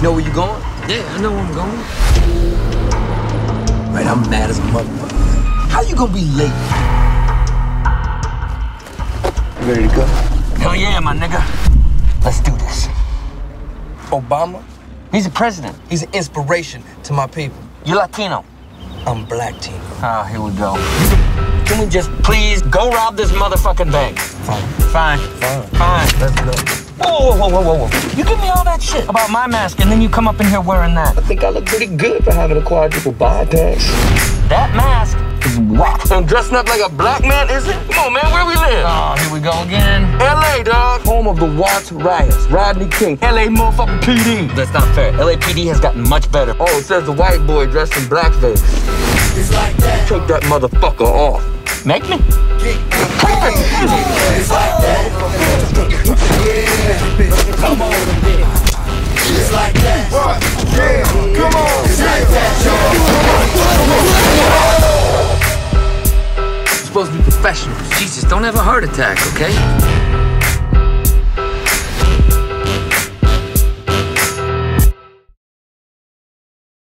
Yeah, I know where I'm going. Right, I'm mad as a motherfucker. How you gonna be late? You ready to go? Hell yeah, my nigga. Let's do this. Obama, He's a president. he's an inspiration to my people. You're Latino. I'm black team. Ah, here we go. Can we just please go rob this motherfucking bank? Fine. Fine. Fine. Fine. Let's go. Whoa, whoa, whoa, whoa, whoa. You give me all that shit about my mask and then you come up in here wearing that. I think I look pretty good for having a quadruple bypass. That mask is whack. And dressing up like a black man, is it? Come on, man, where we live? Oh, here we go again. LA, dog. Home of the Watts riots. Rodney King. LA motherfucking PD. That's not fair. LAPD has gotten much better. Oh, it says the white boy dressed in blackface. It's like that. Take that motherfucker off. Make me. It's like that. We're supposed to be professionals. Jesus, don't have a heart attack, okay?